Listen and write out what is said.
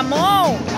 Ramon.